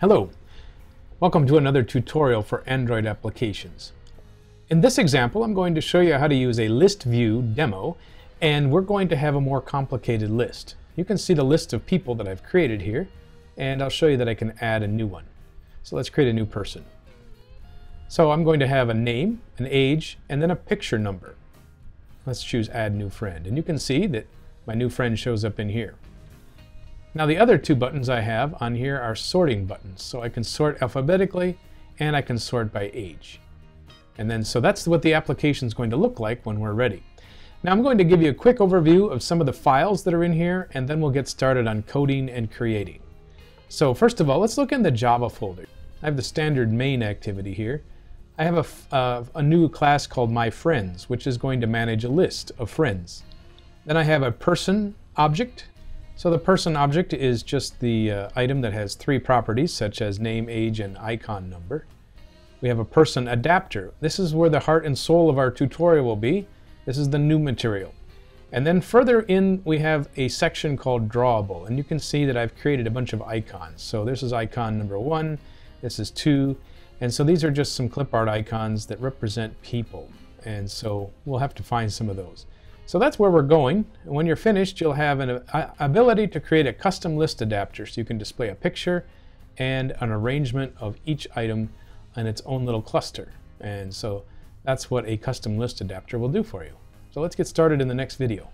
Hello, welcome to another tutorial for Android applications. In this example, I'm going to show you how to use a list view demo, and we're going to have a more complicated list. You can see the list of people that I've created here, and I'll show you that I can add a new one. So let's create a new person. So I'm going to have a name, an age, and then a picture number. Let's choose add new friend, and you can see that my new friend shows up in here. Now the other two buttons I have on here are sorting buttons. So I can sort alphabetically and I can sort by age. And then so that's what the application is going to look like when we're ready. Now I'm going to give you a quick overview of some of the files that are in here and then we'll get started on coding and creating. So first of all, let's look in the Java folder. I have the standard main activity here. I have a, uh, a new class called My Friends, which is going to manage a list of friends. Then I have a person object so the person object is just the uh, item that has three properties such as name, age, and icon number. We have a person adapter. This is where the heart and soul of our tutorial will be. This is the new material. And then further in we have a section called drawable and you can see that I've created a bunch of icons. So this is icon number one, this is two, and so these are just some clip art icons that represent people. And so we'll have to find some of those. So that's where we're going. And When you're finished, you'll have an ability to create a custom list adapter so you can display a picture and an arrangement of each item in its own little cluster. And so that's what a custom list adapter will do for you. So let's get started in the next video.